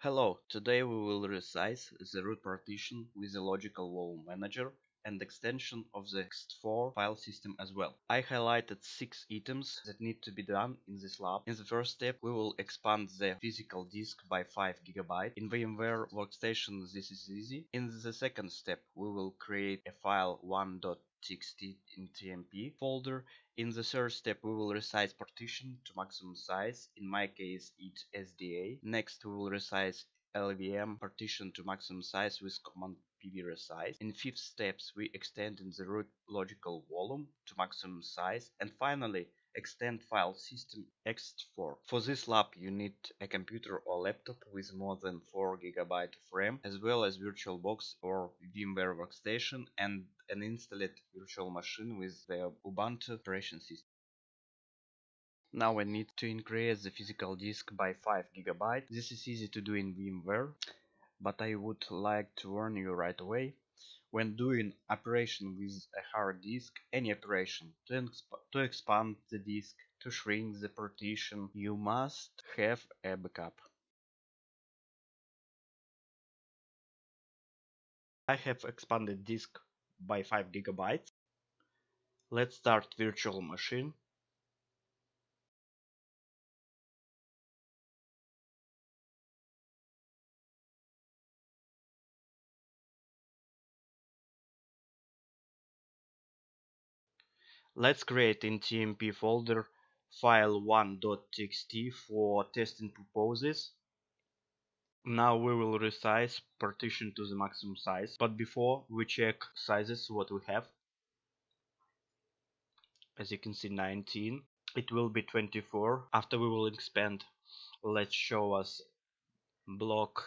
Hello, today we will resize the root partition with the logical volume manager and extension of the ext4 file system as well. I highlighted 6 items that need to be done in this lab. In the first step we will expand the physical disk by 5GB. In VMware Workstation this is easy. In the second step we will create a file 1.txt in TMP folder. In the third step we will resize partition to maximum size, in my case it's SDA. Next we will resize LVM partition to maximum size with command pv resize. In fifth steps we extend in the root logical volume to maximum size and finally extend file system ext4. For this lab you need a computer or laptop with more than 4 GB of RAM as well as VirtualBox or VMware Workstation and an installed virtual machine with the Ubuntu operation system. Now I need to increase the physical disk by 5 GB. This is easy to do in VMware but I would like to warn you right away. When doing operation with a hard disk, any operation, to, exp to expand the disk, to shrink the partition, you must have a backup. I have expanded disk by 5 gigabytes. Let's start virtual machine. Let's create in TMP folder file 1.txt for testing purposes. Now we will resize partition to the maximum size, but before we check sizes what we have. As you can see 19, it will be 24. After we will expand, let's show us block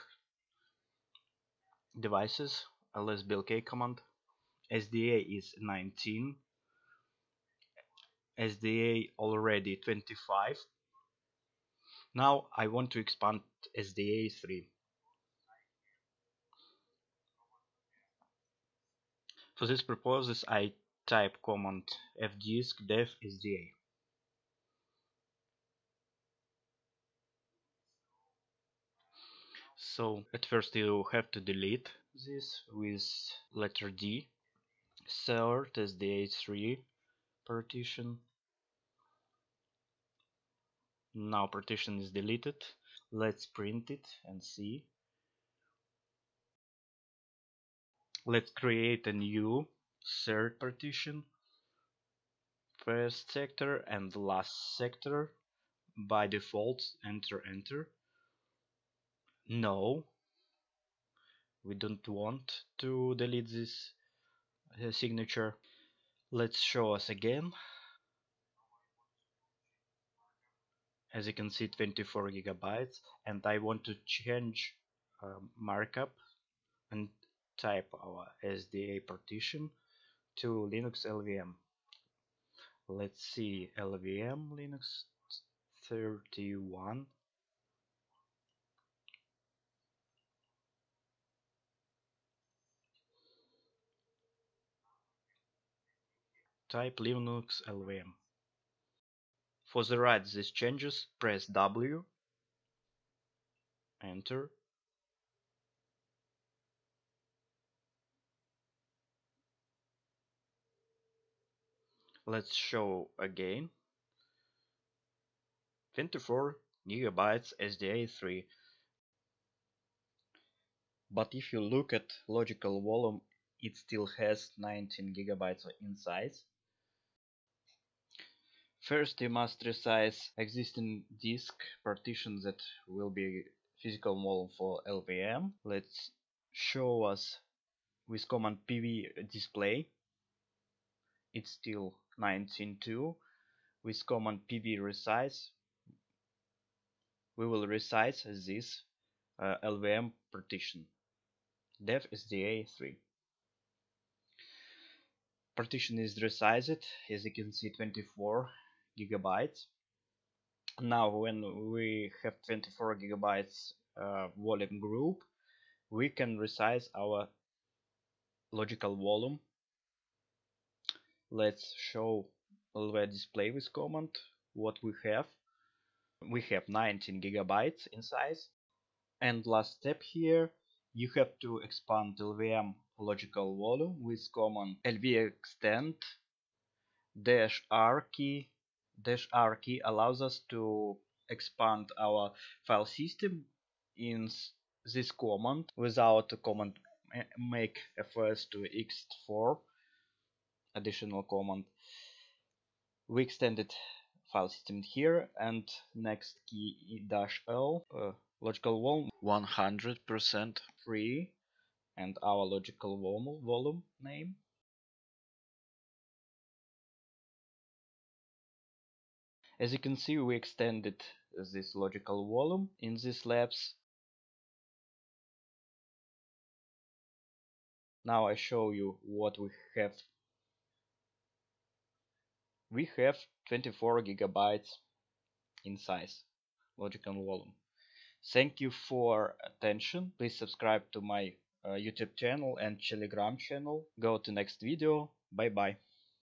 devices, uh, lsblk command. SDA is 19 SDA already 25. Now I want to expand SDA 3. For this purposes I type command fdisk dev SDA. So at first you have to delete this with letter D. Third SDA3 partition now partition is deleted. Let's print it and see. Let's create a new third partition. First sector and last sector. By default, enter, enter. No, we don't want to delete this uh, signature. Let's show us again. as you can see 24 gigabytes and I want to change uh, markup and type our SDA partition to Linux LVM let's see LVM Linux 31 type Linux LVM for the write these changes, press W, enter. Let's show again. 24 gigabytes SDA3. But if you look at logical volume, it still has 19 gigabytes in size. First you must resize existing disk partition that will be physical volume for LVM. Let's show us with command pv display. It's still 19.2. With command pv resize we will resize this uh, LVM partition dev SDA 3 partition is resized as you can see 24 gigabytes. Now when we have 24 gigabytes uh, volume group we can resize our logical volume. Let's show LV display with command what we have. We have 19 gigabytes in size. And last step here, you have to expand LVM logical volume with command lvextend dash r key. Dash r key allows us to expand our file system in this command without the command make fs to ext4 additional command. We extended file system here and next key dash l uh, logical volume 100% free and our logical volume name As you can see, we extended this logical volume in these labs. Now I show you what we have. We have 24 gigabytes in size, logical volume. Thank you for attention. Please subscribe to my uh, YouTube channel and Telegram channel. Go to next video. Bye bye.